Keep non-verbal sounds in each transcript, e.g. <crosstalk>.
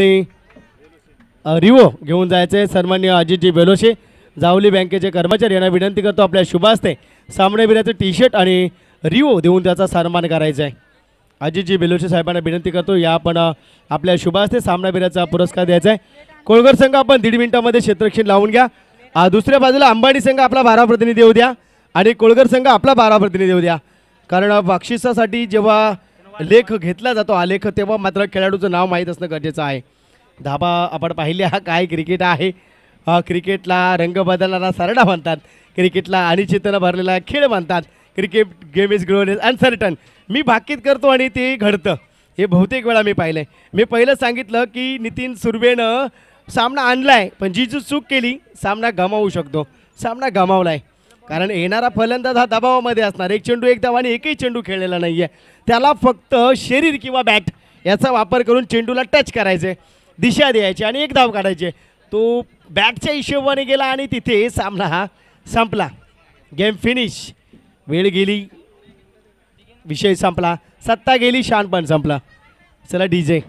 ते रिवो घेऊन जायचे सन्मान्य अजितजी बेलोशे. जावली बँकेचे कर्मचारी यांना विनंती करतो आपल्या शुभास्ते. हस्ते टी शर्ट आणि रिवो देऊन त्याचा सन्मान करायचा आहे. अजितजी बेलोशे साहेबांना विनंती करतो या आपण आपल्या शुभास्ते हस्ते पुरस्कार द्यायचा आहे. कोळगर संघ आपण दीड मिनिटामध्ये क्षेत्रक्षण लावून घ्या. दुसऱ्या बाजूला अंबाणी संघ आपला बारा प्रतिनिधी येऊ द्या. आणि कोळगर संघ आपला बारा प्रतिनिधी येऊ द्या. कारण बक्षिसासाठी जेव्हा लेख घेतला जातो आलेख तेव्हा मात्र खेळाडूचं नाव माहीत असणं गरजेचं आहे. धाबा आपण पाहिले हा काय क्रिकेट आहे? क्रिकेटला रंग बदलणारा सरडा म्हणतात. क्रिकेटला अनिश्चितनं भरलेला खेळ म्हणतात. Cricket game is grown is uncertain मी भाकीत करतो आणि ते घडतं. हे बहुतेक वेळा मी पाहिलं आहे मी पहिलं सांगितलं की नितीन सुर्वेनं सामना आणला आहे पण जी जी चूक केली सामना गमावू शकतो. सामना गमावला आहे कारण येणारा फलंदाज हा दबावामध्ये असणार. एक चेंडू एक धाव आणि एकही चेंडू खेळलेला नाही आहे त्याला फक्त शरीर किंवा बॅट याचा वापर करून चेंडूला टच करायचे दिशा द्यायची आणि एक धाव काढायचे. तो बॅटच्या हिशोबाने गेला आणि तिथे सामना हा संपला. गेम फिनिश वेळ गेली. विषय संपला. सत्ता गेली. शानपण संपला. चला डी जे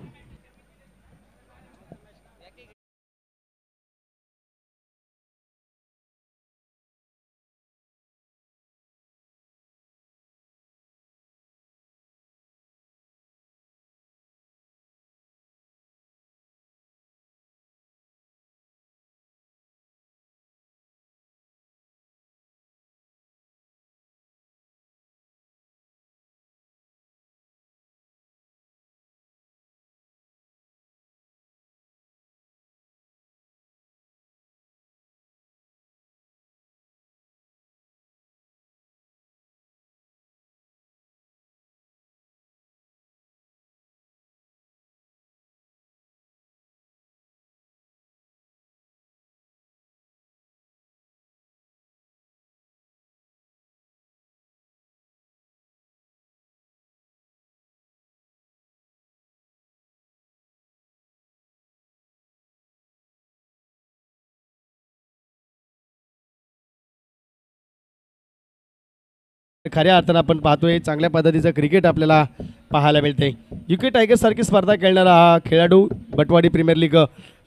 खऱ्या अर्थानं आपण पाहतोय चांगल्या पद्धतीचं क्रिकेट आपल्याला पाहायला मिळते. युके टायगर्ससारखी स्पर्धा खेळणारा हा खेळाडू बटवाडी प्रीमियर लीग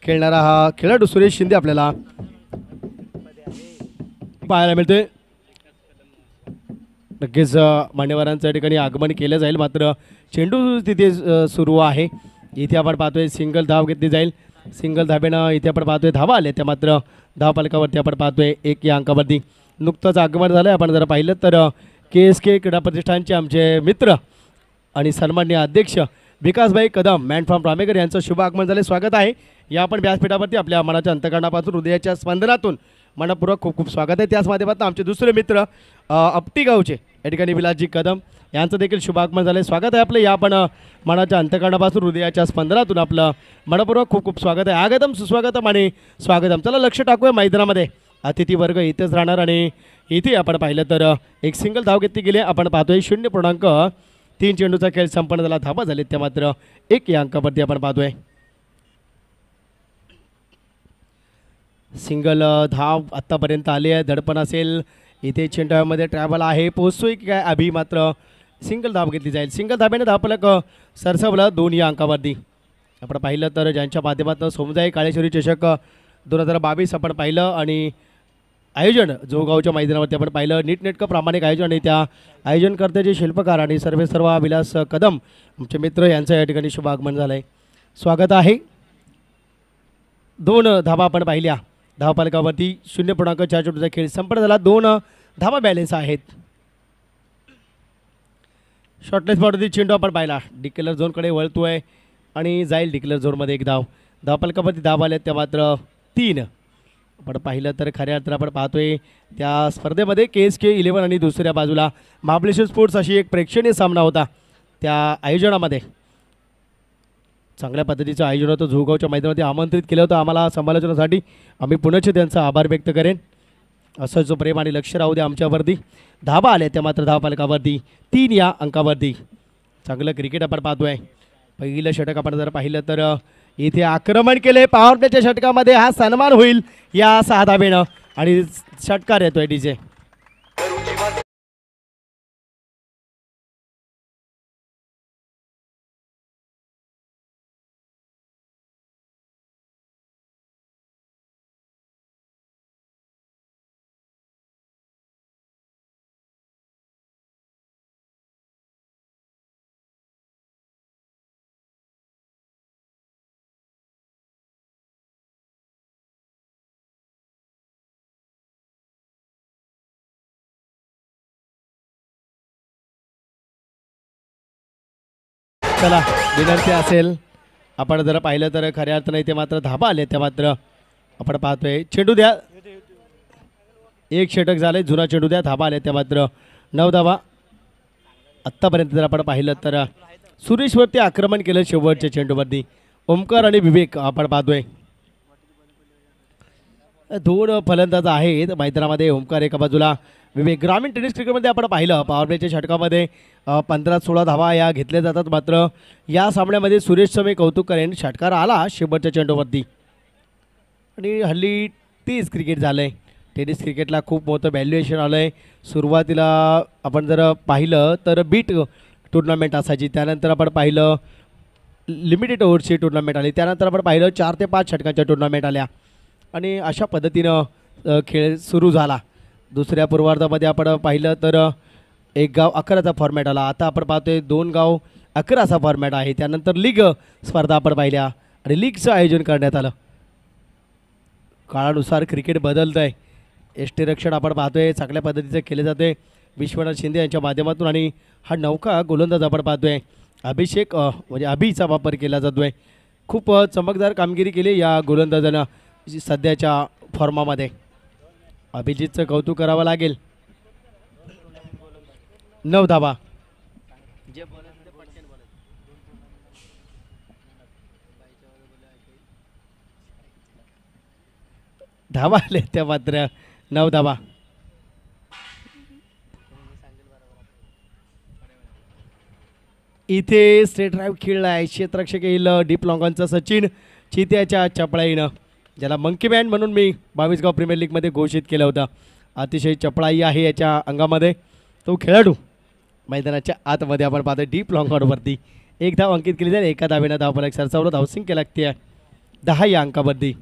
खेळणारा हा खेळाडू सुरेश शिंदे आपल्याला पाहायला मिळते नक्कीच मान्यवरांच्या ठिकाणी आगमन केलं जाईल. मात्र चेंडू तिथे सुरू आहे. इथे आपण पाहतोय सिंगल धाव घेतली जाईल. सिंगल धाब्यानं इथे आपण पाहतोय धावा आल्या. त्या मात्र धावपालकावरती आपण पाहतोय एक या अंकावरती नुकतंच आगमन झालं आपण जर पाहिलं तर के एस के क्रीडा प्रतिष्ठानचे आमचे मित्र आणि सन्मान्य अध्यक्ष विकासभाई कदम मॅन फ्रॉम रामेकर यांचं शुभ आगमन झाले. स्वागत आहे. या आपण व्यासपीठावरती आपल्या मनाच्या अंतकरणापासून हृदयाच्या स्पंदनातून मनपूर्वक खूप खूप स्वागत आहे. त्याच माध्यमातून आमचे दुसरे मित्र आपटी गावचे या ठिकाणी विलासजी कदम यांचं देखील शुभ आगमन झालं स्वागत आहे आपलं. या आपण मनाच्या अंतकरणापासून हृदयाच्या स्पंदनातून आपलं मनपूर्वक खूप खूप स्वागत आहे. आगतम सुस्वागतम आणि स्वागतम. चला लक्ष टाकूया मैदानामध्ये. अतिथी वर्ग इथेच राहणार आणि इथे आपण पाहिलं तर एक सिंगल धाव घेतली गेली आपण पाहतोय शून्य पूर्णांक तीन चेंडूचा खेळ संपन्न झाला. धावा झाले त्या मात्र एक या अंकावरती आपण पाहतोय. सिंगल धाव आत्तापर्यंत आली आहे. धडपण असेल. इथे चेंडूमध्ये ट्रॅव्हल आहे. पोहोचतोय की काय? अभि मात्र सिंगल धाव घेतली जाईल. सिंगल धाब्याने धापलक सरसवलं दोन या अंकावरती. आपण पाहिलं तर ज्यांच्या माध्यमातून सोमजाई काळेश्वरी चषक दोन हजार बावीस आपण पाहिलं आणि आयोजन जोगावच्या मैदानावरती आपण पाहिलं नीटनेटकं प्रामाणिक आयोजन आहे त्या आयोजनकर्त्याचे शिल्पकार आणि सर्वे सर्व विलास कदम आमचे मित्र यांचं या ठिकाणी शुभ आगमन झालं आहे स्वागत आहे. दोन धाबा आपण पाहिल्या. धावपालकावरती शून्य पूर्णांक चार चेंडूचा खेळ संपन्न झाला. दोन धाबा बॅलेन्स आहेत. शॉर्टलेस बॉटवरती चेंडू आपण पाहिला. डिक्लेअर झोनकडे वळतोय आणि जाईल डिक्लेअर झोनमध्ये एक धाव धावपालकावरती धाव आल्या त्या मात्र तीन. आपण पाहिलं तर खऱ्या अर्थानं आपण पाहतोय त्या स्पर्धेमध्ये के एस के इलेवन आणि दुसऱ्या बाजूला महाबळेश्वर स्पोर्ट्स अशी एक प्रेक्षणीय सामना होता. त्या आयोजनामध्ये चांगल्या पद्धतीचं आयोजन होतं. झोगावच्या मैदानामध्ये आमंत्रित केलं होतं आम्हाला समालोचनासाठी. आम्ही पुनश्च त्यांचा आभार व्यक्त करेन. असं जो प्रेम आणि लक्ष राहू दे आमच्यावरती. धाबा आल्या त्या मात्र धावपालकावरती तीन या अंकावरती. चांगलं क्रिकेट आपण पाहतोय. पहिलं षटक आपण जर पाहिलं तर इथे आक्रमण केले. पॉवर प्लेच्या षटकामध्ये हा सन्मान होईल या सहा धाबेनं आणि षटकार येतोय डीजे. चला विनंती असेल. आपण जर पाहिलं तर खऱ्या अर्थानं इथे मात्र धाबा आले त्या मात्र आपण पाहतोय. चेंडू द्या. एक षटक झाले जुना चेंडू द्या. धाबा आले त्या मात्र नऊ धाबा आत्तापर्यंत जर आपण पाहिलं तर सुरेशवरती आक्रमण केलं शेवटच्या चेंडूवरती. ओमकार आणि विवेक आपण पाहतोय. दोन फलंदाज आहेत. मैदानामध्ये ओमकार एका बाजूला. विवेक ग्रामीण टेनिस क्रिकेटमध्ये आपण पाहिलं. पॉवरप्लेच्या षटकामध्ये पंधरा सोळा धावा या घेतल्या जातात. मात्र या सामन्यामध्ये सुरेश मी कौतुक करेन. षटकार आला शेवटच्या चेंडूवरती. आणि हल्ली तीच क्रिकेट झालं आहे टेनिस क्रिकेटला खूप मोठं व्हॅल्युएशन आलं आहे सुरुवातीला आपण जर पाहिलं तर बीट टुर्नामेंट असायची. त्यानंतर आपण पाहिलं लिमिटेड ओव्हरची टुर्नामेंट आली. त्यानंतर आपण पाहिलं चार ते पाच षटकांच्या टुर्नामेंट आल्या. आणि अशा पद्धतीनं खेळ सुरू झाला. दुसऱ्या पूर्वार्धामध्ये आपण पाहिलं तर एक गाव अकराचा फॉर्मॅट आला. आता आपण पाहतोय दोन गाव अकराचा फॉर्मॅट आहे. त्यानंतर लीग स्पर्धा आपण पाहिल्या आणि लीगचं आयोजन करण्यात आलं. काळानुसार क्रिकेट बदलतं आहे यष्टीरक्षण आपण पाहतोय चांगल्या पद्धतीचं केले जाते विश्वनाथ शिंदे यांच्या माध्यमातून आणि हा नौका गोलंदाज आपण पाहतोय. अभिषेक म्हणजे अभिचा वापर केला जातो आहे खूप चमकदार कामगिरी केली या गोलंदाजानं. सध्याच्या फॉर्मामध्ये अभिजितचं कौतुक करावं लागेल. नऊ धाबा धाबा आले त्या मात्र. नऊ धाबा इथे स्टेट ड्राईव्ह खेळला आहे क्षेत्रक्षक येईल डीप लॉंगॉनचा सचिन. चित्याच्या चपळाईनं. ज्याला मंकी मॅन म्हणून मी बावीसगाव प्रीमियर लीगमध्ये घोषित केलं होतं. अतिशय चपळाई आहे याच्या अंगामध्ये. तो खेळाडू मैदानाच्या आतमध्ये आपण पाहतो डीप लॉंगॉनवरती एक धाव अंकित केली जाईल. एका धावेनं धावफलक सरसावलं. धावसिंग लागते. दहा या अंकावरती.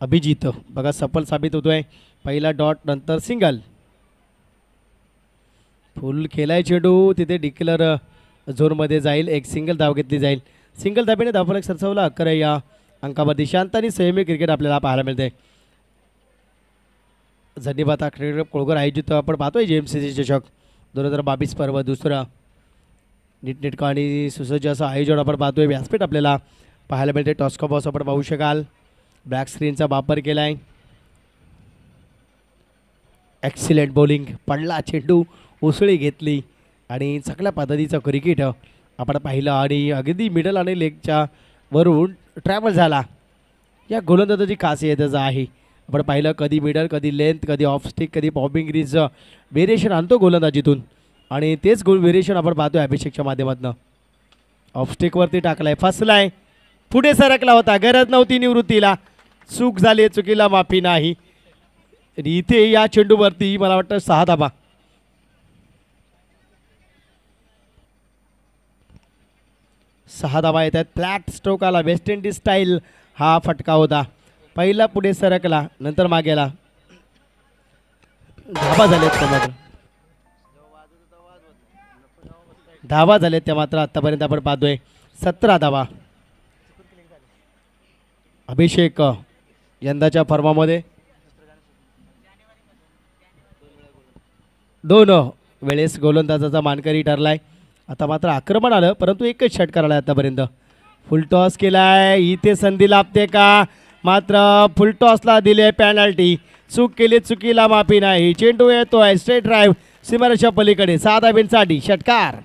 अभिजित. बघा सफल साबित होतोय. पहिला डॉट नंतर सिंगल फुल खेळाय चेंडू. तिथे डिक्लर झोनमध्ये जाईल. एक सिंगल धाव घेतली जाईल. सिंगल धाबेने धावफलक सरसावला. अकरा या अंकामध्ये शांत आणि संयमी क्रिकेट आपल्याला पाहायला मिळते. झंडीबाता क्रिकेट कोळगर आयोजित आपण पाहतोय जे एम सी सी चषक दोन हजार बावीस पर्व दुसरं. नीटनेटकं आणि सुसज्ज असं आयोजन आपण पाहतोय. व्यासपीठ आपल्याला पाहायला मिळते. टॉस्को बॉस आपण पाहू शकाल. ब्लॅक स्क्रीनचा वापर केला आहे ॲक्सिलेंट बॉलिंग पडला चेंडू उसळी घेतली. आणि चांगल्या पद्धतीचं क्रिकेट आपण पाहिलं. आणि अगदी मिडल आणि लेगच्या वरून ट्रॅव्हल झाला. या गोलंदाजाची खासियतच आहे आपण पाहिलं कधी मिडल कधी लेंथ कधी ऑफस्टिक कधी बॉबिंग ग्रीज व्हेरिएशन आणतो गोलंदाजीतून. आणि तेच गोल व्हेरिएशन आपण पाहतोय अभिषेकच्या माध्यमातून. ऑफस्टिकवरती टाकलाय फसलाय. पुढे सरकला होता गरज नव्हती निवृत्तीला. चूक झाली चुकीला माफी नाही. आणि इथे या चेंडूवरती मला वाटतं सहा धाबा सहा धावा येत आहेत. फ्लॅट स्ट्रोक आला. वेस्ट इंडिज स्टाईल हा फटका होता. पहिला पुढे सरकला. नंतर मागेला. धाबा झालेत त्या मात्र. धावा झालेत त्या मात्र. आतापर्यंत आपण पाहतोय. सतरा धावा. अभिषेक यंदाच्या फॉर्मामध्ये. दोन वेळेस गोलंदाजाचा मानकरी ठरलाय. आता मात्र आक्रमण आलं परंतु एकच षटकार आला आतापर्यंत. फुल टॉस केलाय. इथे संधी लाभते का? मात्र फुल टॉसला दिले पॅनल्टी चूक केली चुकीला माफी नाही. चेंडू येतोय. स्ट्रेट ड्राईव्ह सिमरच्या पलीकडे. साधा बिनसाठी षटकार.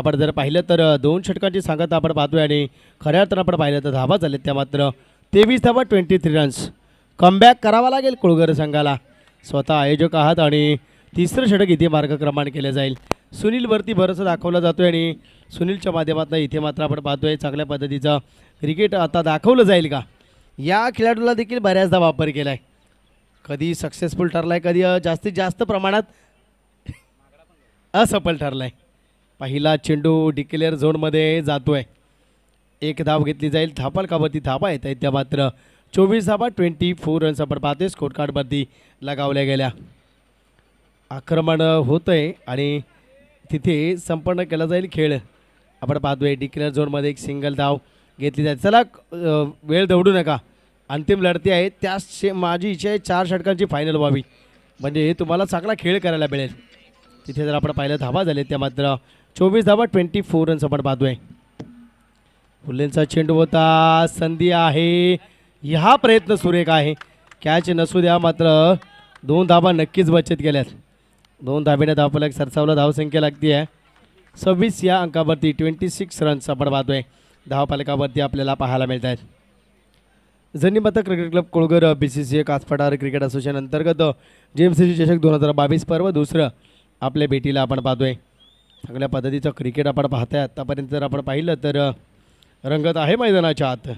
आपण जर पाहिलं तर दोन षटकांची सांगता आपण पाहतोय आणि खऱ्या अर्थानं आपण पाहिलं तर धावा झालेत त्या मात्र तेवीस धावा ट्वेंटी थ्री रन्स कमबॅक करावा लागेल कुळगर संघाला. स्वतः आयोजक आहात आणि तिसरं षटक इथे मार्गक्रमण केलं जाईल. सुनीलवरती भरोसा दाखवला जातोय आणि सुनीलच्या माध्यमातून इथे मात्र आपण पाहतोय चांगल्या पद्धतीचं क्रिकेट आता दाखवलं जाईल का? या खेळाडूला देखील बऱ्याचदा वापर केला आहे कधी सक्सेसफुल ठरला आहे कधी जास्तीत जास्त प्रमाणात असफल ठरला आहे पहिला चेंडू डिक्लेअर झोनमध्ये जातो आहे एक धाव घेतली जाईल. धापाल कावरती धापा येत आहेत. त्या मात्र चोवीस धाबा ट्वेंटी फोर रन्स आपण पाहतोय स्कोर कार्डवरती लगावल्या गेल्या. आक्रमण होतं आहे आणि तिथे संपन्न केला जाईल खेळ. आपण पाहतोय डिक्लेअर झोनमध्ये एक सिंगल धाव घेतली जाईल. चला वेळ दौडू नका. अंतिम लढती आहे. त्याच शे- माझी इच्छा आहे चार षटकांची फायनल व्हावी. म्हणजे तुम्हाला चांगला खेळ करायला मिळेल. तिथे जर आपण पाहिलं धाबा झाले त्या मात्र चोवीस धाबा ट्वेंटी फोर रन्स आपण पाहतोय फुलेंचा चेंडू होता संधी आहे. ह्या प्रयत्न सुरेख आहे. कॅच नसू द्या मात्र दोन धाबा नक्कीच बचत केल्यात. दोन धाबेने धावपला एक सरसावला धावसंख्या लागती आहे. सव्वीस या अंकावरती ट्वेंटी सिक्स रन्स आपण पाहतोय धावपालकावरती आपल्याला पाहायला मिळत आहेत Janimata cricket club Kolgar B C C A Kaspathar cricket association अंतर्गत जे एम सी सी चषक दोन हजार बावीस पर्व दुसरं आपल्या भेटीला आपण पाहतोय चांगल्या पद्धतीचं क्रिकेट आपण पाहताय. आत्तापर्यंत जर आपण पाहिलं तर रंगत आहे मैदानाच्या आत.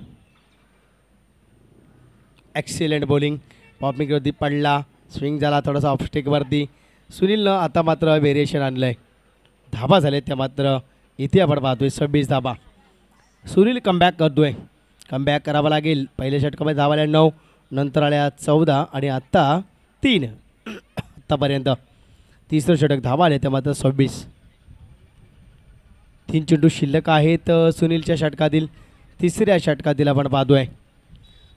ॲक्सिलेंट बॉलिंग पॉपिंगवरती पडला. स्विंग झाला थोडासा ऑफस्टिकवरती सुनीलनं आता मात्र व्हेरिएशन आणलं आहे धाबा झाले त्या मात्र. इथे आपण पाहतोय सव्वीस धाबा. सुनील कमबॅक करतोय. कमबॅक करावा लागेल. पहिल्या षटकामध्ये धावा आल्या नऊ नंतर आल्या चौदा आणि आत्ता तीन. आत्तापर्यंत तिसरं षटक धावा आले त्या मात्र सव्वीस. तीन चेंडू शिल्लक आहेत सुनीलच्या षटकातील तिसऱ्या षटकातील आपण पाहतोय.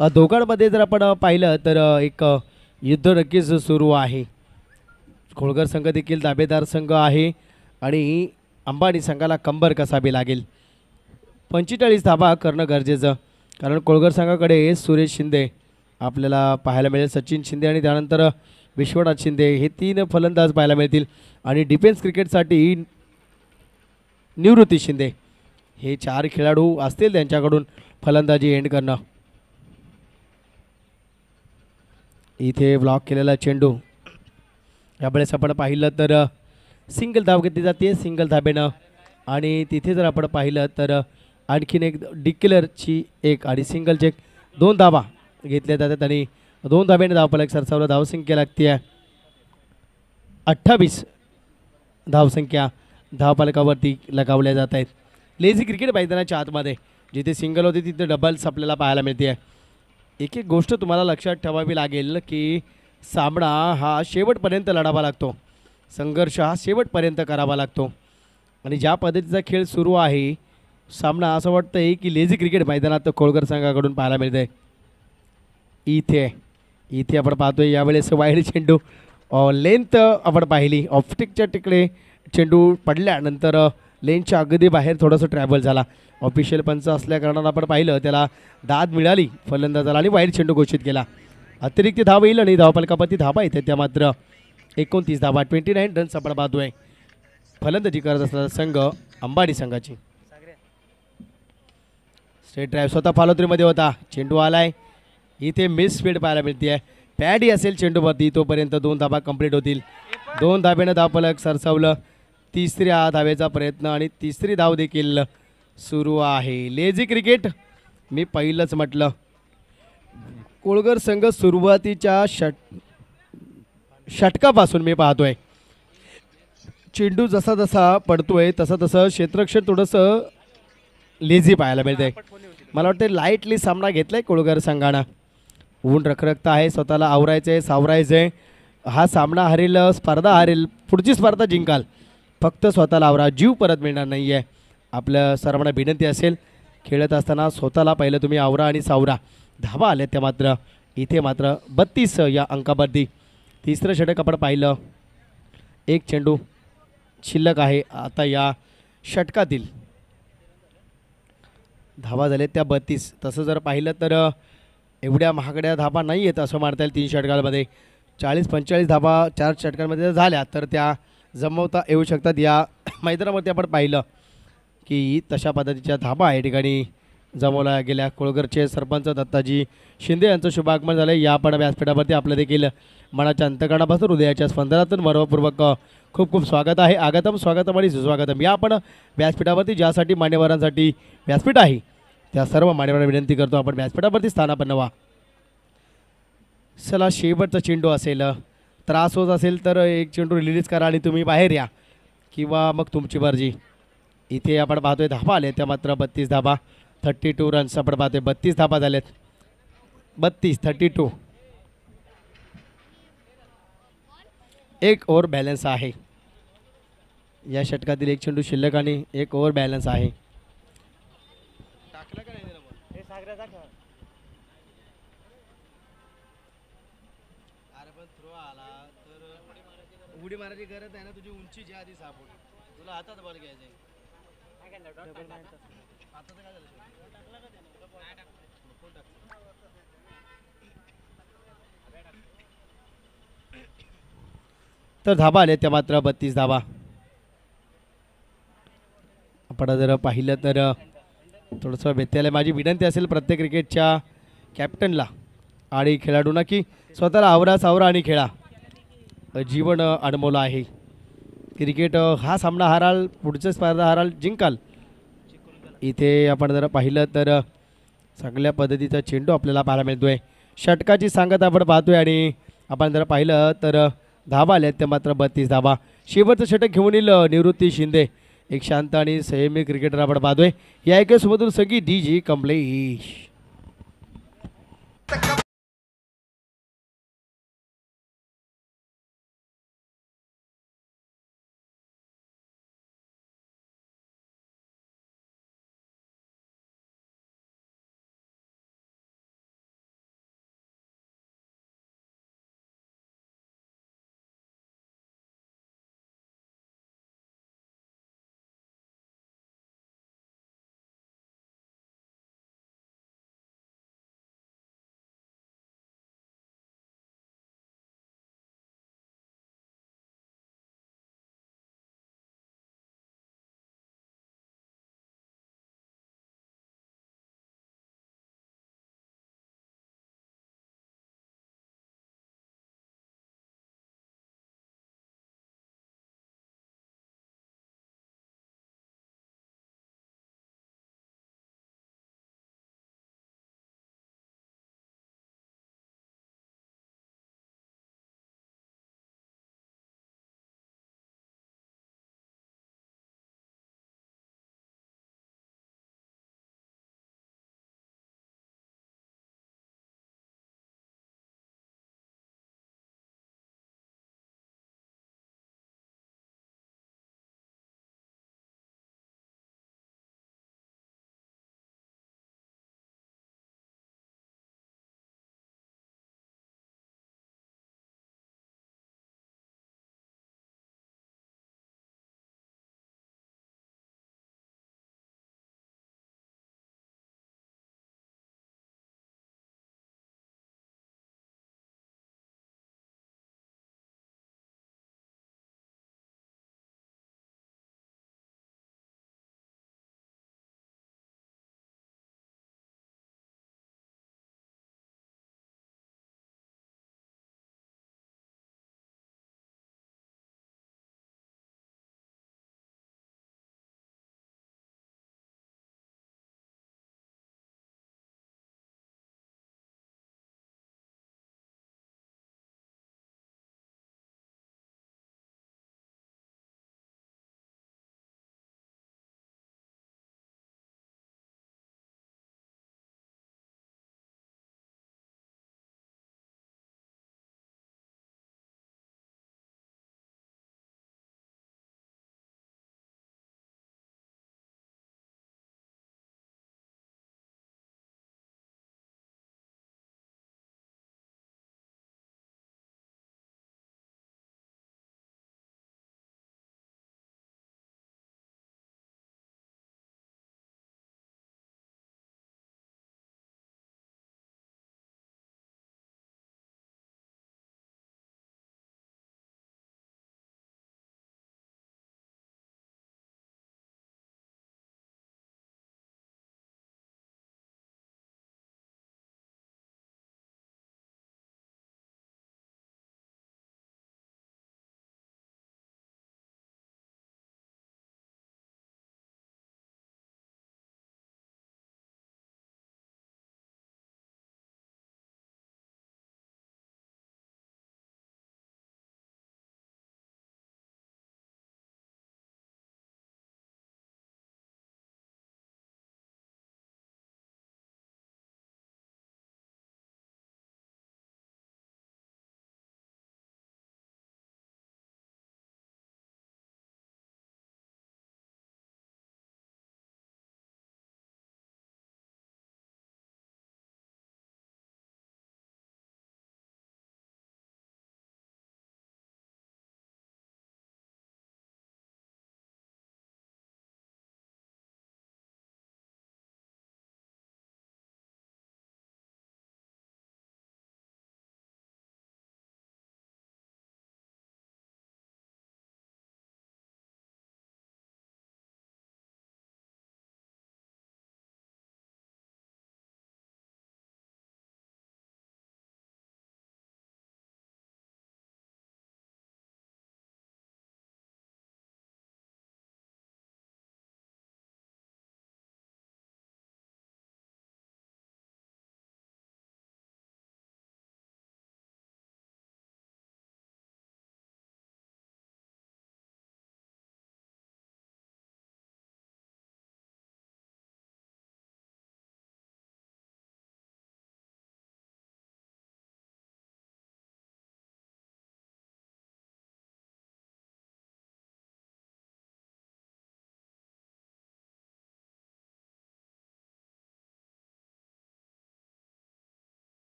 आहे दोघांमध्ये जर आपण पाहिलं तर एक युद्ध नक्कीच सुरू आहे. खोळकर संघ देखील दाबेदार संघ आहे आणि अंबानी संघाला कंबर कसावी लागेल? पंचेचाळीस धाबा करणं गरजेचं कारण कोळगर संघाकडे सुरेश शिंदे आपल्याला पाहायला मिळेल. सचिन शिंदे आणि त्यानंतर विश्वनाथ शिंदे हे तीन फलंदाज पाहायला मिळतील. आणि डिफेन्स क्रिकेटसाठी निवृत्ती शिंदे. हे चार खेळाडू असतील त्यांच्याकडून फलंदाजी एंड करणं. इथे ब्लॉक केलेला चेंडू. यावेळेस आपण पाहिलं तर सिंगल धाव घेतली जाते सिंगल धाबेनं. आणि तिथे जर आपण पाहिलं तर आणखीन एक डिक्लेअरची एक आणि सिंगल चेक दोन धाबा घेतल्या जातात आणि दोन धाब्याने धावफलक सरसावला धावसंख्या लागते आहे अठ्ठावीस धावसंख्या धावपालकावरती लगावल्या जात आहेत. लेझी क्रिकेट मैदानाच्या आतमध्ये जिथे सिंगल होते तिथे डबल्स आपल्याला पाहायला मिळते. आहे एक एक गोष्ट तुम्हाला लक्षात ठेवावी लागेल की सामना हा शेवटपर्यंत लढावा लागतो. संघर्ष हा शेवटपर्यंत करावा लागतो. आणि ज्या पद्धतीचा खेळ सुरू आहे सामना असं वाटतं आहे की लेझी क्रिकेट मैदानात खोळकर संघाकडून पाहायला मिळत आहे इथे इथे आपण पाहतोय यावेळेस वाईड चेंडू लेंथ आपण पाहिली. ऑप्टिकच्या तिकडे चेंडू पडल्यानंतर लेनच्या अगदी बाहेर थोडंसं ट्रॅव्हल झाला. ऑफिशियल पंच असल्याकारणानं आपण पाहिलं त्याला दाद मिळाली फलंदाजाला आणि वाईट चेंडू घोषित केला. अतिरिक्त धाव येईल आणि धावपालकापती धाबा येते त्या मात्र एकोणतीस धाबा ट्वेंटी नाईन रन्स आपण आहे फलंदाजी करत असलेला संघ अंबाडी संघाची. स्टेट ड्राईव्ह स्वतः फॉलोत्रीमध्ये होता. चेंडू आलाय. इथे मिस स्पीड पाहायला मिळते आहे पॅडी असेल चेंडूवरती तोपर्यंत दोन धाबा कंप्लीट होतील. दोन धाब्यानं धावपलक सरसावलं. तिसऱ्या धावेचा प्रयत्न आणि तिसरी धाव देखील सुरू आहे. लेझी क्रिकेट मी पहिलंच म्हटलं. कोळगर संघ सुरुवातीच्या षट षटकापासून मी पाहतोय. चेंडू जसा जसा पडतोय तसं तसं क्षेत्रक्षण थोडंसं लेझी पाहायला मिळतंय. मला वाटते लाईटली सामना घेतलाय कोळगर संघानं. ऊन रखरखत आहे स्वतःला आवरायचं आहे सावरायचं आहे हा सामना हरेल स्पर्धा हरेल पुढची स्पर्धा जिंकाल. फक्त स्वतःला आवरा जीव परत मिळणार नाही आहे आपल्या सर्वांना विनंती असेल खेळत असताना स्वतःला पहिलं तुम्ही आवरा आणि सावरा. धावा आल्या त्या मात्र इथे मात्र बत्तीस या अंकावरती. तिसरं षटक आपण पाहिलं. एक चेंडू शिल्लक आहे आता या षटकातील. धावा झाल्या त्या बत्तीस. तसं जर पाहिलं तर एवढ्या महागड्या धाबा नाही आहेत असं मानता येईल तीन षटकांमध्ये. चाळीस पंचेचाळीस धाबा चार षटकांमध्ये जर झाल्या तर त्या जमवता येऊ शकतात. या मैदानामध्ये आपण पाहिलं की तशा पद्धतीच्या धाबा या ठिकाणी जमवल्या गेल्या. कोळगरचे सरपंच दत्ताजी शिंदे यांचं शुभागमन झालं या पण व्यासपीठावरती आपलं देखील मनाच्या अंतकरणापासून हृदयाच्या स्पंदनातून मनपूर्वक खूप खूप स्वागत आहे. आगतम स्वागतम आणि सुस्वागतम. या आपण व्यासपीठावरती ज्यासाठी मान्यवरांसाठी व्यासपीठ आहे त्या सर्व मान्यवरांना विनंती करतो. आपण व्यासपीठावरती स्थानापन्न व्हा. चला शेवटचा चेंडू असेल. त्रास होत असेल तर एक चेंडू रिलीज करा आणि तुम्ही बाहेर या. किंवा मग तुमची मर्जी. इथे आपण पाहतोय धाबा आले त्या मात्र बत्तीस धाबा थर्टी टू रन्स आपण पाहतोय. बत्तीस धाबा झाल्यात बत्तीस थर्टी टू एक ओव्हर बॅलन्स आहे. या षटकातील एक चेंडू शिल्लक आणि एक ओव्हर बॅलन्स आहे. टाकला पण थ्रो आला तर उडी मारायची गरज आहे ना तुझी उंची जी आधी सापड तुला हातात बॉल घ्यायचा आहे. हाताचं काय झालं कोण टाकलं? तर धाबा आले त्या मात्र बत्तीस धाबा. आपण जर पाहिलं तर थोडंसं व्यत्यय माझी विनंती असेल प्रत्येक क्रिकेटच्या कॅप्टनला आणि खेळाडूंना की स्वतःला आवरा सावरा आणि खेळा. जीवन अडमवलं आहे. क्रिकेट हा सामना हाराल पुढचं स्पर्धा हाराल जिंकाल. इथे आपण जर पाहिलं तर चांगल्या पद्धतीचा चेंडू आपल्याला पाहायला मिळतोय. षटकाची सांगत आपण पाहतोय आणि आपण जर पाहिलं तर धाबा आल्या ते मात्र बत्तीस धावा. शेवटचं षटक घेऊन येईल निवृत्ती शिंदे. एक शांत आणि संयमी क्रिकेटर आपण पाहतोय. या एकेसोबतून सगळी डी जी कमलेश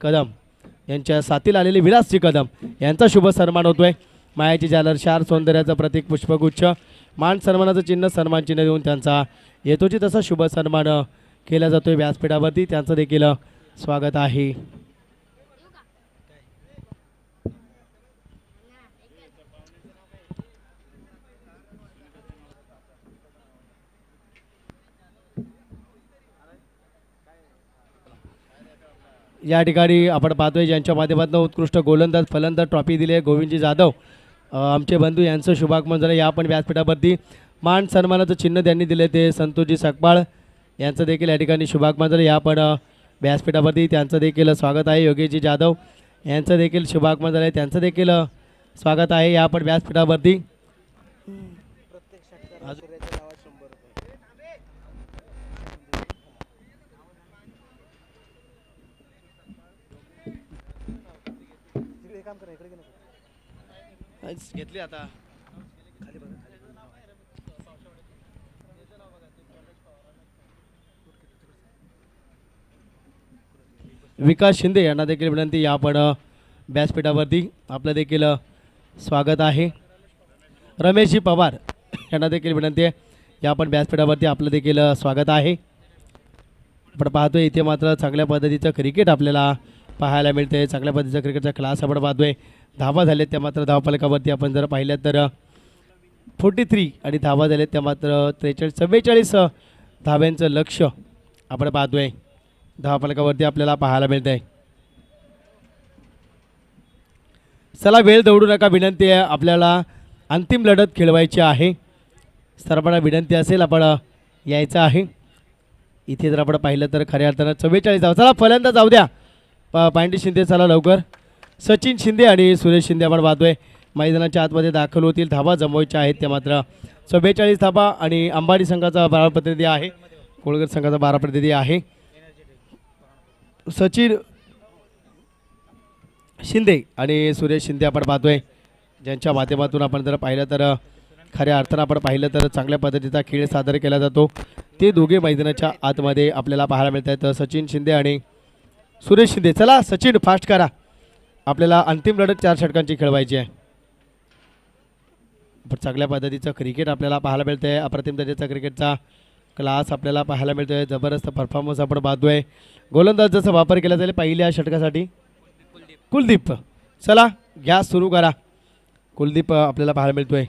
कदम. यांच्या साथील आलेले विलासजी कदम. यांचा शुभ सन्मान होतोय. मायाची जालर शार सौंदर्याचं प्रतीक पुष्पगुच्छ. मान सन्मानाचं चिन्ह सन्मान चिन्ह देऊन त्यांचा येतोची तसा शुभ सन्मान केला जातोय व्यासपीठावरती. त्यांचं देखील स्वागत आहे. या ठिकाणी आपण पाहतोय ज्यांच्या माध्यमातून उत्कृष्ट गोलंदाज फलंदाज ट्रॉफी दिली आहे. गोविंदजी जाधव आमचे बंधू यांचं शुभागमन झालं या पण व्यासपीठावरती मान सन्मानाचं चिन्ह त्यांनी दिले ते संतोषजी सकपाळ यांचं देखील या ठिकाणी शुभागमन झालं या पण व्यासपीठावरती त्यांचं देखील स्वागत आहे. योगेशजी जाधव यांचं देखील शुभागमन झालं आहे. त्यांचं देखील स्वागत आहे या पण व्यासपीठावरती. घेतली आता. विकास शिंदे यांना देखील विनंती या आपण व्यासपीठावरती आपलं देखील स्वागत आहे. रमेशजी पवार यांना देखील विनंती आहे या आपण व्यासपीठावरती आपलं देखील स्वागत आहे. आपण पाहतोय इथे मात्र चांगल्या पद्धतीचं क्रिकेट आपल्याला पाहायला मिळते चांगल्या पद्धतीचा क्रिकेटचा क्लास आपण पाहतोय. धावा झालेत त्या मात्र धावफलकावरती आपण जर पाहिल्या तर फोर्टी थ्री आणि धावा झालेत त्या मात्र त्रेचाळीस चव्वेचाळीस धाव्यांचं लक्ष आपण पाहतोय. धावफलकावरती आपल्याला पाहायला मिळत आहे चला वेळ दौडू नका. विनंती आहे आपल्याला अंतिम लढत खेळवायची आहे. सर्वांना विनंती असेल आपण यायचं आहे. इथे जर आपण पाहिलं तर खऱ्या अर्थानं चव्वेचाळीस जाऊ चला फलंदा जाऊ द्या. प पांडे शिंदे चला लवकर. सचिन शिंदे आणि सुरेश शिंदे आपण पाहतोय. मैदानाच्या आतमध्ये दाखल होतील. धाबा जमवायच्या आहेत त्या मात्र चव्वेचाळीस धाबा आणि अंबाडी संघाचा बारा प्रतिनिधी आहे. कोळगर संघाचा बारा प्रतिनिधी आहे. सचिन शिंदे आणि सुरेश शिंदे आपण पाहतोय. ज्यांच्या माध्यमातून आपण जर पाहिलं तर खऱ्या अर्थानं आपण पाहिलं तर चांगल्या पद्धतीचा खेळ सादर केला जातो. ते दोघे मैदानाच्या आतमध्ये आपल्याला पाहायला मिळत आहेत सचिन शिंदे आणि सुरेश शिंदे. चला सचिन फास्ट करा. आपल्याला अंतिम लढत चार षटकांची खेळवायची आहे. पण चांगल्या पद्धतीचं क्रिकेट आपल्याला पाहायला मिळतं आहे अप्रतिम दर्जाचा क्रिकेटचा क्लास आपल्याला पाहायला मिळतो आहे जबरदस्त परफॉर्मन्स आपण पाहतोय. गोलंदाज जसं वापर केला जाईल पहिल्या षटकासाठी. कुलदीप. चला घ्या सुरू करा. कुलदीप आपल्याला पाहायला मिळतोय.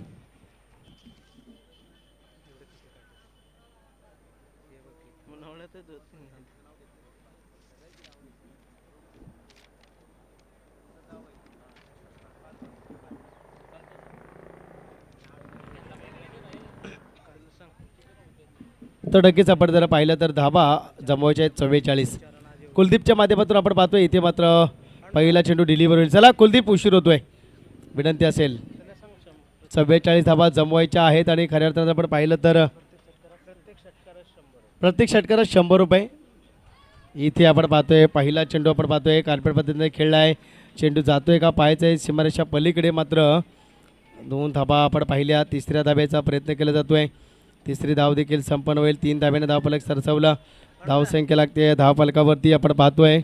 तर नक्कीच आपण जर पाहिलं तर धाबा जमवायचे आहेत चव्वेचाळीस. कुलदीपच्या माध्यमातून आपण पाहतोय इथे मात्र पहिला चेंडू डिलिव्हर होईल. चला कुलदीप उशीर होतोय. विनंती असेल. चव्वेचाळीस धाबा जमवायच्या आहेत आणि खऱ्या अर्थानं आपण पाहिलं तर प्रत्येक षटकाला शंभर रुपये. इथे आपण पाहतोय पहिला चेंडू आपण पाहतोय कार्पेट पद्धतीने खेळला आहे. चेंडू जातोय का पाहायचं आहे. सीमारेषा पलीकडे मात्र दोन धाबा आपण पाहिल्या. तिसऱ्या धाब्याचा प्रयत्न केला जातोय. तिसरी धाव देखील संपन्न होईल. तीन धाब्याने धावफलक सरसवला. धावसंख्या लागते. धावफलकावरती आपण पाहतोय.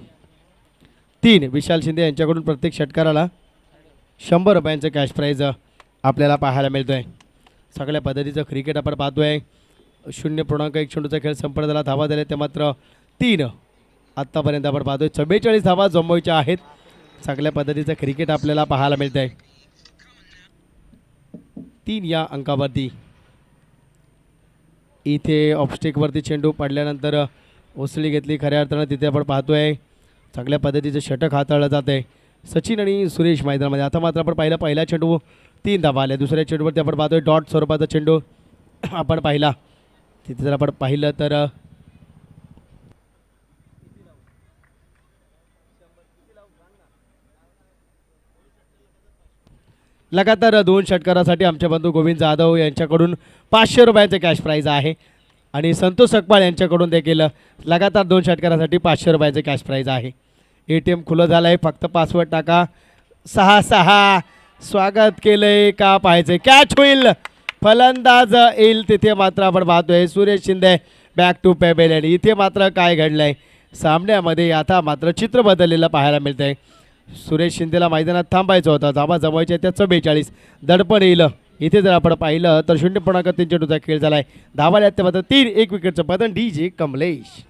तीन. विशाल शिंदे यांच्याकडून प्रत्येक षटकाराला शंभर रुपयांचं कॅश प्राईज आपल्याला पाहायला मिळतो आहे सगळ्या पद्धतीचं क्रिकेट आपण पाहतोय. शून्य पूर्णांक एक शून्यचा खेळ संपन्न झाला. धावा झाल्या ते मात्र तीन. आत्तापर्यंत आपण पाहतोय. चव्वेचाळीस धावा जमवायच्या आहेत. सगळ्या पद्धतीचं क्रिकेट आपल्याला पाहायला मिळतं आहे तीन या अंकावरती. इथे ऑफस्टिकवरती चेंडू पडल्यानंतर उसळी घेतली. खऱ्या अर्थानं तिथे आपण पाहतोय चांगल्या पद्धतीचं षटक हाताळलं जात आहे सचिन आणि सुरेश मैदानामध्ये. आता मात्र आपण पाहिला पहिला चेंडू तीन धाबा आल्या. दुसऱ्या चेंडूवरती आपण पाहतोय डॉट स्वरूपाचा चेंडू आपण पाहिला. तिथे जर आपण पाहिलं तर लगातार दोन षटकारासाठी आमच्या बंधू गोविंद जाधव यांच्याकडून पाचशे रुपयांचे कॅश प्राईज आहे. आणि संतोष सकपाळ यांच्याकडून देखील लगातार दोन षटकारासाठी पाचशे रुपयाचे कॅश प्राईज आहे. ए टी एम खुलं झालं आहे फक्त पासवर्ड टाका. सहा सहा. स्वागत केलंय का पाहायचं कॅच होईल. फलंदाज येईल. तिथे मात्र आपण पाहतोय. Suresh Shinde back to pavilion आणि इथे मात्र काय घडलंय? सामन्यामध्ये आता मात्र चित्र बदललेलं पाहायला मिळतं आहे सुरेश शिंदेला मैदानात थांबायचं होता. धाबा जमवायच्या त्या चव्वेचाळीस दडपण येईल. इथे जर आपण पाहिलं तर शून्य पूर्णांक तीन चेंडूचा खेळ झालाय. आहे धावाल्या मात्र तीन एक विकेटचं पतन. D J Kamlesh.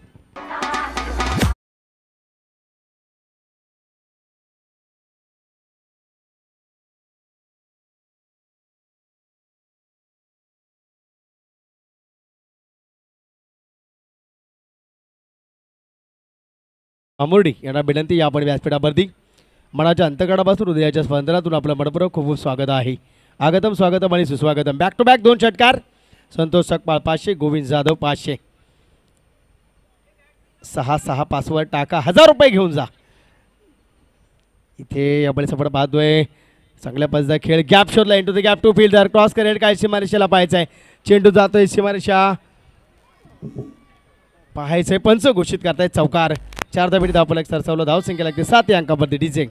अमोर्डी यांना विनंती आपण व्यासपीठावरती. मनाच्या अंतकडापासून हृदयाच्या स्पंदनातून आपलं मनपूर्वक खूप खूप स्वागत आहे. आगतम स्वागतम आणि सुस्वागतम. बॅक टू बॅक दोन षटकार. संतोष सकपाळ पाचशे गोविंद जाधव पाचशे. सहा सहा पासवर टाका. हजार रुपये घेऊन जा. इथे आपण सफर पाहतोय. चांगल्या पद्धतीचा खेळ. गॅप शोधला. Into the gap to fielder cross करेल. काय सीमारेषेला पाहायचं आहे चेंडू जातोय सीमारेषा. पाहायचंय. पंच घोषित करतायत चौकार. चार धाबीने धावपलक सरसवलं. धाव संख्या लागते. सात या अंकामध्ये डीजे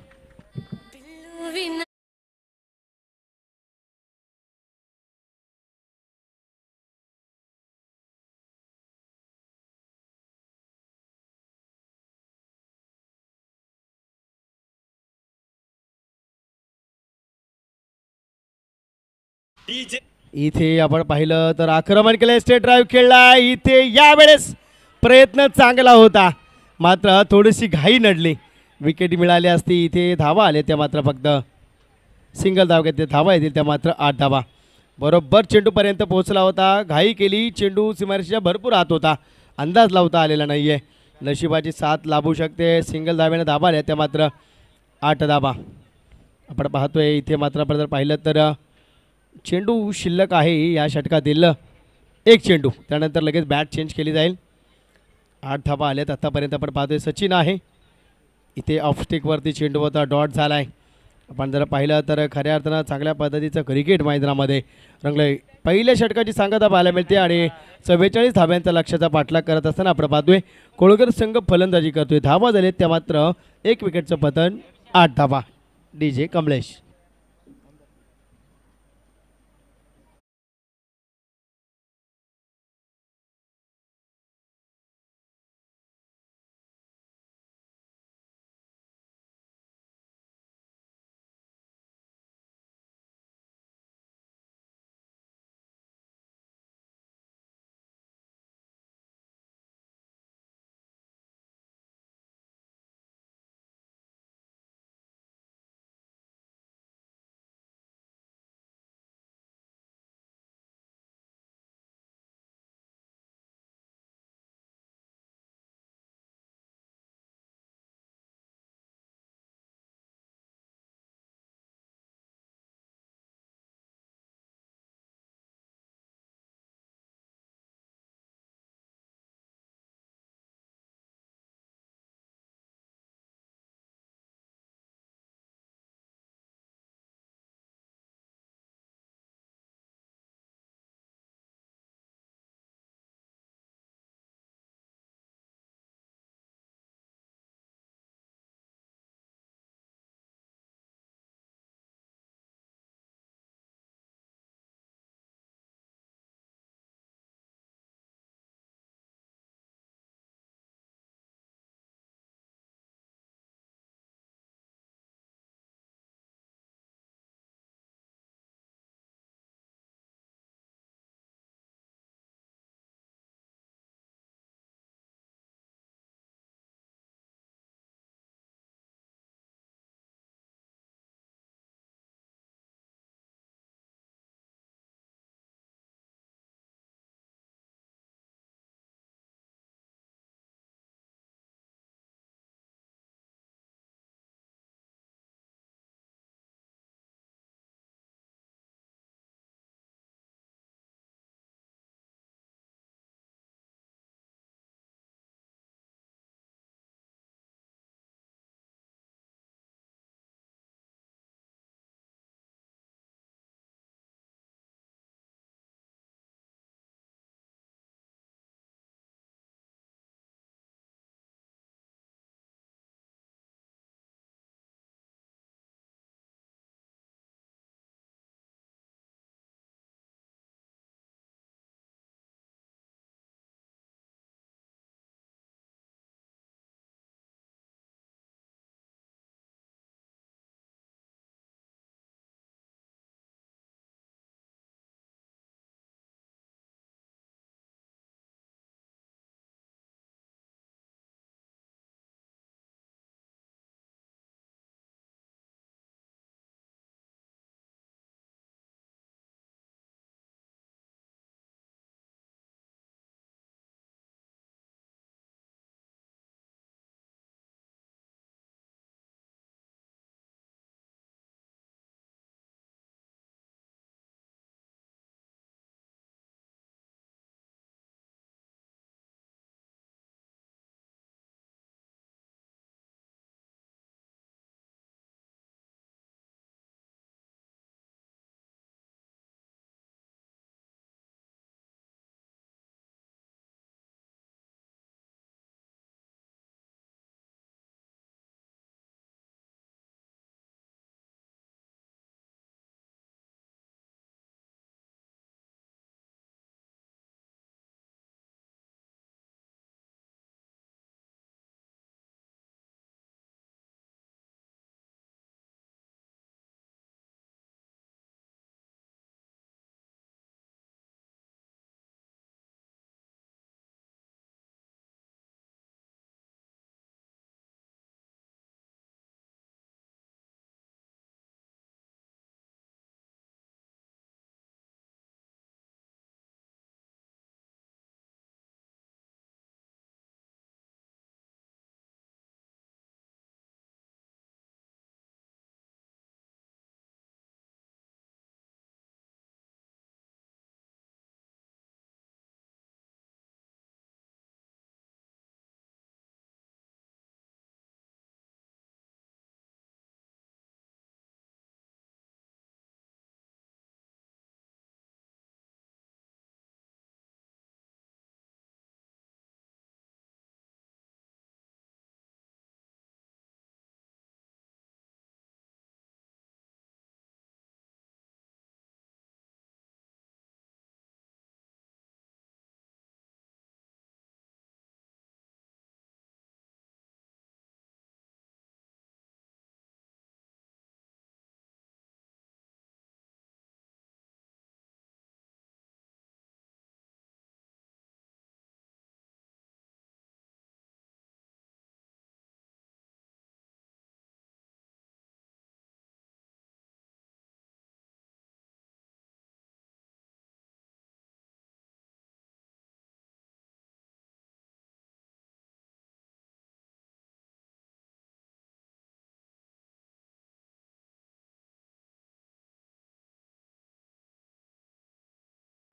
इथे आपण पाहिलं तर आक्रमण केलं स्टेट ड्राईव्ह खेळला. इथे यावेळेस प्रयत्न चांगला होता. मात्र थोडीशी घाई नडली. विकेट मिळाली असती इथे धावा आले त्या मात्र फक्त. सिंगल धाव घेतले धावा येतील त्या मात्र आठ धावा. बरोबर चेंडूपर्यंत पोहोचला होता घाई केली चेंडू सीमारेषेच्या भरपूर आत होता. अंदाज लावता आलेला नाही आहे नशिबाची साथ लाभू शकते सिंगल धाव्याने धाबा आल्या त्या मात्र आठ धाबा आपण पाहतोय इथे मात्र आपण जर पाहिलं तर चेंडू शिल्लक आहे या षटकातील. एक चेंडू त्यानंतर लगेच बॅट चेंज केली जाईल. आठ धाबा आल्यात आत्तापर्यंत आपण पाहतोय सचिन आहे. इथे ऑफस्टिकवरती चेंडूवरचा होता डॉट झाला आहे आपण जर पाहिलं तर खऱ्या अर्थानं चांगल्या पद्धतीचं क्रिकेट मैदानामध्ये रंगलं पहिल्या षटकाची सांगता पाहायला मिळते आणि चव्वेचाळीस धाब्यांचा लक्षाचा पाठलाग करत असताना आपण पाहतोय कोळकर संघ फलंदाजी करतोय. धावा झालेत त्या मात्र एक विकेटचं पतन आठ धाबा डी जे कमलेश.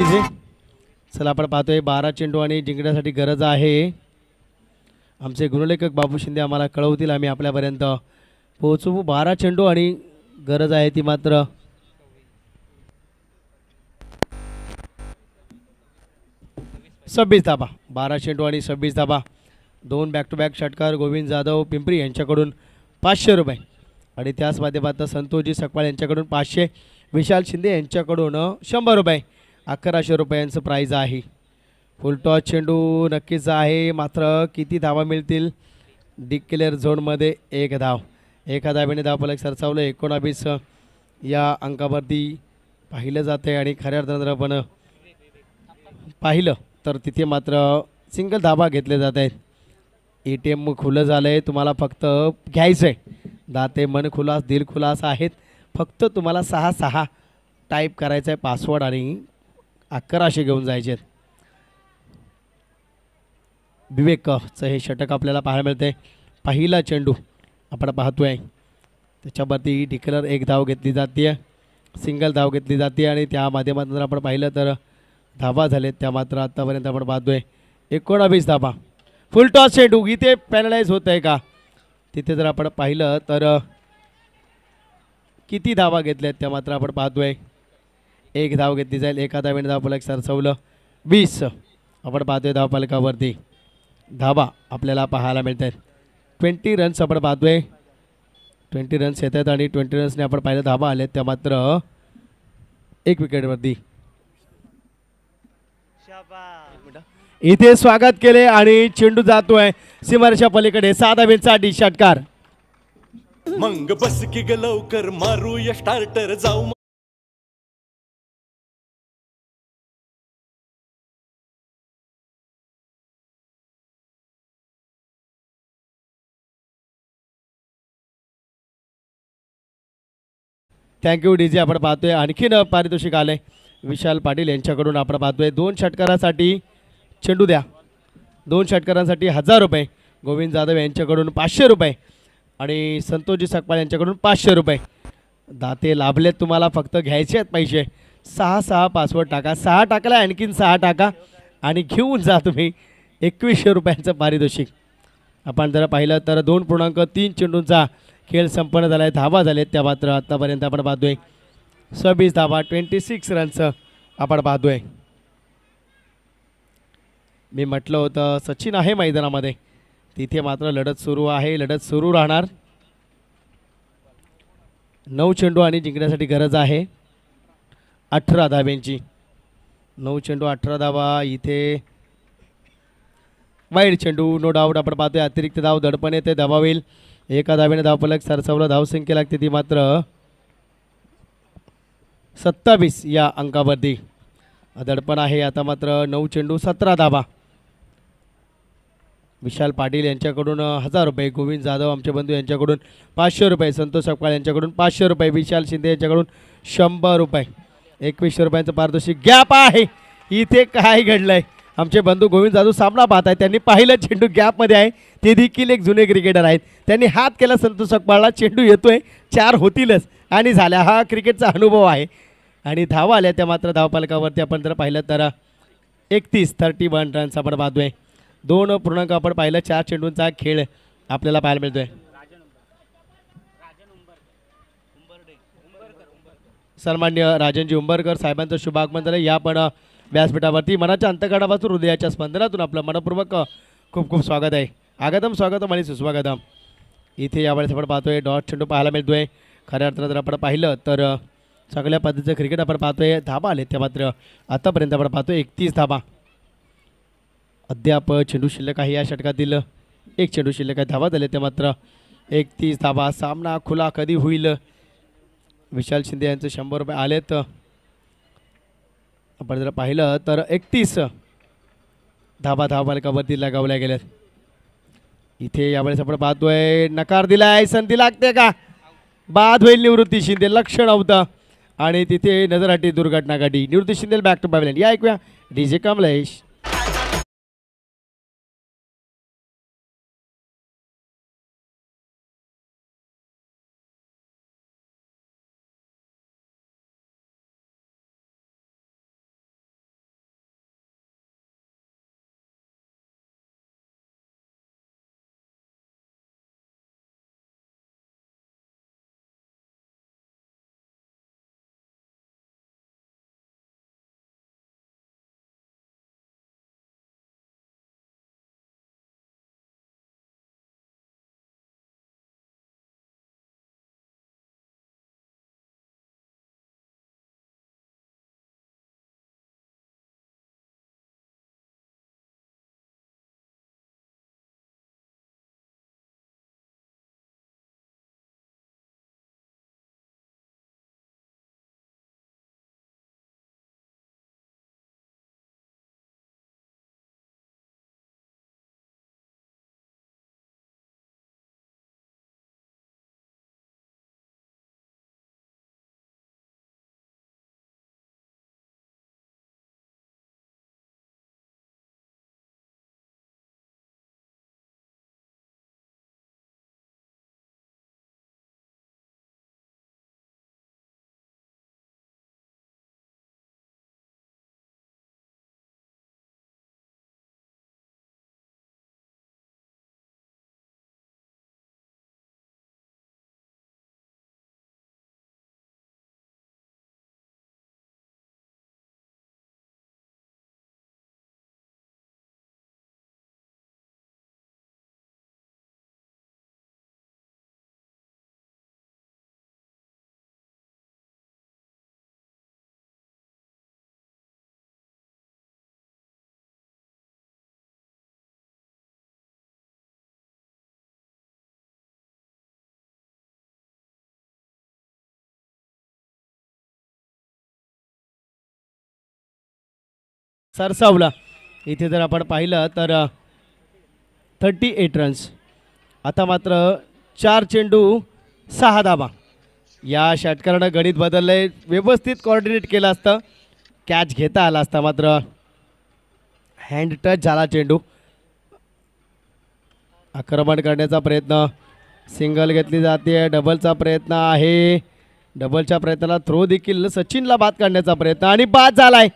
चला आपण पाहतोय बारा चेंडू आणि जिंकण्यासाठी गरज आहे. आमचे गुणलेखक बाबू शिंदे आम्हाला कळवतील आम्ही आपल्यापर्यंत पोहोचू. बारा चेंडू आणि गरज आहे ती मात्र. सव्वीस धाबा बारा चेंडू आणि सव्वीस धाबा. दोन बॅक टू बॅक षटकार गोविंद जाधव पिंपरी यांच्याकडून पाचशे रुपये. आणि त्याच माध्यमात संतोषजी सकपाळ यांच्याकडून पाचशे विशाल शिंदे यांच्याकडून शंभर रुपये. अकराशे रुपयांचं प्राईज आहे. फुलटॉस चेंडू नक्कीच आहे. मात्र किती धावा मिळतील? डिक्लेअर झोनमध्ये एक धाव. एका धावेने धावफलक सरसावलं एकोणावीस या अंकावरती पाहिलं जाते आणि खऱ्या अर्थानं जर आपण पाहिलं तर तिथे मात्र सिंगल धाबा घेतले जात आहेत. ए टी एम खुलं झालं आहे तुम्हाला फक्त घ्यायचं आहे दाते मन खुलास दिल खुलास आहेत. फक्त तुम्हाला सहा सहा टाईप करायचं आहे पासवर्ड आणि अकराशे घेऊन जायचे विवेकचं हे षटक आपल्याला पाहायला मिळते पहिला चेंडू आपण पाहतोय. त्याच्यावरती डिक्लर एक धाव घेतली जाते सिंगल धाव घेतली जाते आणि त्या माध्यमातून जर आपण पाहिलं तर धावा झालेत. त्या मात्र आत्तापर्यंत आपण पाहतोय. एकोणावीस धाबा फुल टॉस चेंडू. इथे पॅनलाइज होत आहे का? तिथे जर आपण पाहिलं तर किती धावा घेतल्यात त्या मात्र आपण पाहतोय. एक धाव घेतली जाईल. एका धावेने धावफलक सरसवलं. वीस. आपण पाहतोय धावफलकावरती धाबा आपल्याला पाहायला मिळत आहेत ट्वेंटी रन्स आपण पाहतोय. ट्वेंटी रन्स येत आहेत आणि ट्वेंटी रन्सने आपण पाहिलं धाबा आले त्या मात्र एक विकेटवरती इथे स्वागत केले आणि चेंडू जातोय. सीमारेच्या पलीकडे. सहा धावेंचा षटकार. मंग बस की ग लवकर मारूया स्टार्टर जाऊ. थँक्यू डी जे आपण पाहतोय आणखीन पारितोषिक आले विशाल पाटील यांच्याकडून आपण पाहतोय दोन षटकारासाठी चेंडू द्या. दोन षटकारांसाठी हजार रुपये. गोविंद जाधव यांच्याकडून पाचशे रुपये. आणि संतोषजी सकपाळ यांच्याकडून पाचशे रुपये. दाते लाभलेत तुम्हाला फक्त घ्यायचे आहेत पैसे. सहा सहा पासवर्ड टाका. सहा टाकला आणखीन सहा टाका. आणि घेऊन जा तुम्ही एकवीसशे रुपयांचं पारितोषिक. आपण जर पाहिलं तर दोन पूर्णांक तीन चेंडूंचा खेळ संपन्न झाला आहे. धावा झालेत त्या मात्र आत्तापर्यंत आपण पाहतोय. सव्वीस धावा ट्वेंटी सिक्स रन्स आपण पाहतोय. मी म्हटलं होतं सचिन आहे मैदानामध्ये. तिथे मात्र लढत सुरू आहे. लढत सुरू राहणार. नऊ चेंडू आणि जिंकण्यासाठी गरज आहे. अठरा धाब्यांची नऊ चेंडू अठरा धावा. इथे वाईट चेंडू नो डाऊट आपण पाहतोय. अतिरिक्त धाव दडपण येते दबावेल एका धावेने धावफलक सरसवलं धावसंख्या लागते ती मात्र सत्तावीस या अंकावरती. दडपण आहे आता मात्र नऊ चेंडू सतरा धाबा. विशाल पाटील यांच्याकडून हजार रुपये. गोविंद जाधव आमचे बंधू यांच्याकडून पाचशे रुपये. संतोष अपकाळ यांच्याकडून पाचशे रुपये. विशाल शिंदे यांच्याकडून शंभर रुपये. एकवीसशे रुपयांचं पारितोषिक गॅप आहे. इथे काय घडलंय? आमचे बंधू गोविंद जाधव सामना पाहत आहेत. त्यांनी पाहिलं चेंडू गॅपमध्ये आहे. ते देखील एक जुने क्रिकेटर आहेत. त्यांनी हात केला संतोष सकपाळला चेंडू येतोय. चार होतीलच. आणि झाल्या. हा क्रिकेटचा अनुभव आहे. आणि धावा आल्या त्या मात्र धावपालकावरती. आपण जर पाहिलं तर एकतीस थर्टी वन रन्स आपण पाहतोय दोन पूर्णांक आपण पाहिलं. चार चेंडूंचा खेळ आपल्याला पाहायला मिळतोय. सन्मान्य राजनजी उंबरकर साहेबांचं शुभागमन झालं. या पण व्यासपीठावरती मनाच्या अंतकाळापासून हृदयाच्या स्पंदनातून आपलं मनपूर्वक खूप खूप स्वागत आहे. आगतम स्वागतम आणि सुस्वागतम. इथे यावेळेस आपण पाहतोय डॉट चेंडू पाहायला मिळतोय. खऱ्या अर्थानं जर आपण पाहिलं तर सगळ्या चांगल्या पद्धतीचं क्रिकेट आपण पाहतोय. धाबा आले त्या मात्र आतापर्यंत आपण पाहतोय एकतीस धाबा. अद्याप चेंडू शिल्लक आहे या षटकातील. एक चेंडू शिल्लक आहे धावा झाले ते मात्र. एकतीस धाबा सामना खुला कधी होईल? विशाल शिंदे यांचे शंभर रुपये आलेत. आपण जर पाहिलं तर एकतीस धाबा धावपालकावरती लगावल्या गेल्यात. इथे यावेळेस आपण पाहतोय नकार दिलाय संधी लागते का? बाद होईल निवृत्ती शिंदे लक्ष नव्हतं आणि तिथे नजरहाटी दुर्घटना गाठी Nivrutti Shinde back to pavilion या ऐकूया डी जे कमलेश. सरसावला. इथे जर आपण पाहिलं तर थर्टी एट रन्स आता मात्र चार चेंडू सहा धाबा या षटकारानं गणित बदललं आहे व्यवस्थित कॉर्डिनेट केलं असतं. कॅच घेता आला असता मात्र. हँड टच झाला चेंडू. आक्रमण करण्याचा प्रयत्न. सिंगल घेतली जाते. डबलचा प्रयत्न आहे. डबलच्या प्रयत्नाला थ्रो देखील सचिनला बाद काढण्याचा प्रयत्न. आणि बाद झालाय.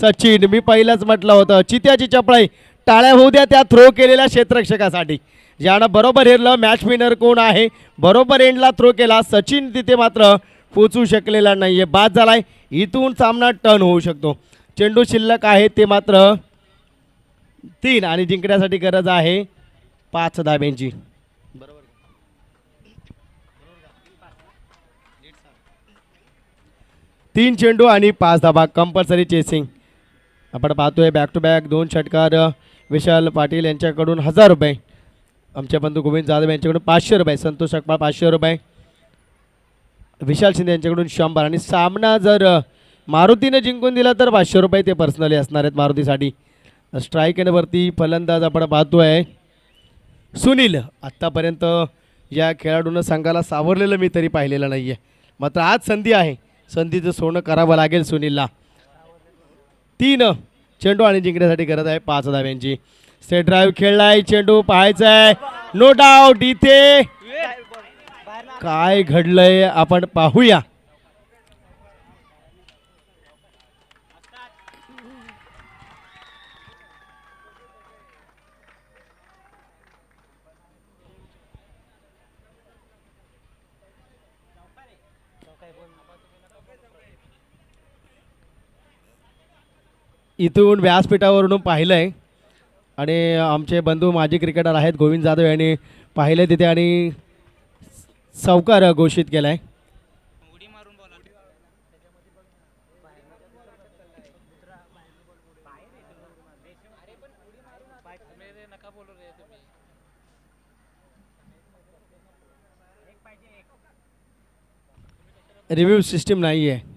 सचिन मी पहिलंच म्हटलं होतं चित्याची चपळाई टाळ्या होऊ द्या त्या थ्रो केलेल्या क्षेत्ररक्षकासाठी. ज्यानं बरोबर हेरलं मॅच विनर कोण आहे? बरोबर एंडला थ्रो केला सचिन तिथे मात्र पोचू शकलेला नाही आहे बाद झाला आहे इथून सामना टर्न होऊ शकतो. चेंडू शिल्लक आहे ते मात्र तीन आणि जिंकण्यासाठी गरज आहे पाच धाब्यांची. तीन चेंडू आणि पाच धाबा. कंपल्सरी चेसिंग आपण पाहतोय बॅक टू बॅक दोन षटकार विशाल पाटील यांच्याकडून हजार रुपये. आमचे बंधू गोविंद जाधव यांच्याकडून पाचशे रुपये संतोष अकबाळ पाचशे रुपये. विशाल शिंदे यांच्याकडून शंभर आणि सामना जर मारुतीने जिंकून दिला तर पाचशे रुपये ते पर्सनली असणार आहेत मारुतीसाठी. स्ट्राईक एंडवरती फलंदाज आपण पाहतोय. सुनील आत्तापर्यंत या खेळाडूनं संघाला सावरलेलं मी तरी पाहिलेलं नाही आहे मात्र आज संधी आहे. संधीचं सोनं करावं लागेल सुनीलला. तीन चेंडू आणि जिंकण्यासाठी करत आहे. पाच धाव्यांची. स्टेट ड्राईव्ह खेळलाय चेंडू पाहायचा आहे. नो डाऊट इथे काय घडलंय आपण पाहूया. इथून व्यासपीठावरून पाहिलं आहे आणि आमचे बंधू माजी क्रिकेटर आहेत गोविंद जाधव यांनी पाहिलं तिथे आणि सावकार घोषित केला आहे रिव्ह्यू सिस्टीम नाही आहे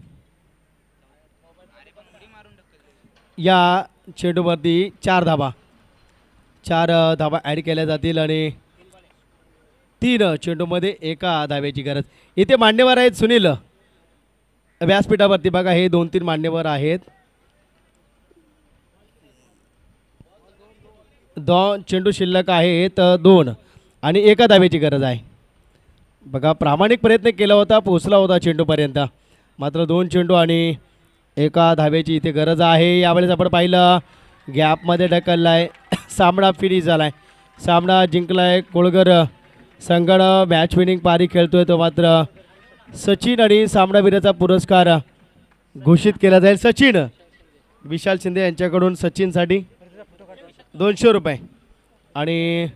या चेंडूवरती चार धाबा चार धाबा ॲड केल्या जातील आणि तीन चेंडूमध्ये एका धाब्याची गरज. इथे मान्यवर आहेत सुनील. व्यासपीठावरती बघा हे दोन तीन मान्यवर आहेत. दोन चेंडू शिल्लक आहेत दोन आणि एका धाब्याची गरज आहे. बघा प्रामाणिक प्रयत्न केला होता पोचला होता चेंडूपर्यंत. मात्र दोन चेंडू आणि एका धावेची इथे गरज आहे. यावेळेस आपण पाहिलं गॅपमध्ये ढकलला आहे <coughs> सामना फिनिश झाला आहे सामना जिंकला आहे कोळगर. संगड मॅच विनिंग पारी खेळतोय तो मात्र. सचिन आणि सामनावीराचा पुरस्कार घोषित केला जाईल. सचिन विशाल शिंदे यांच्याकडून सचिनसाठी दोनशे रुपये आणि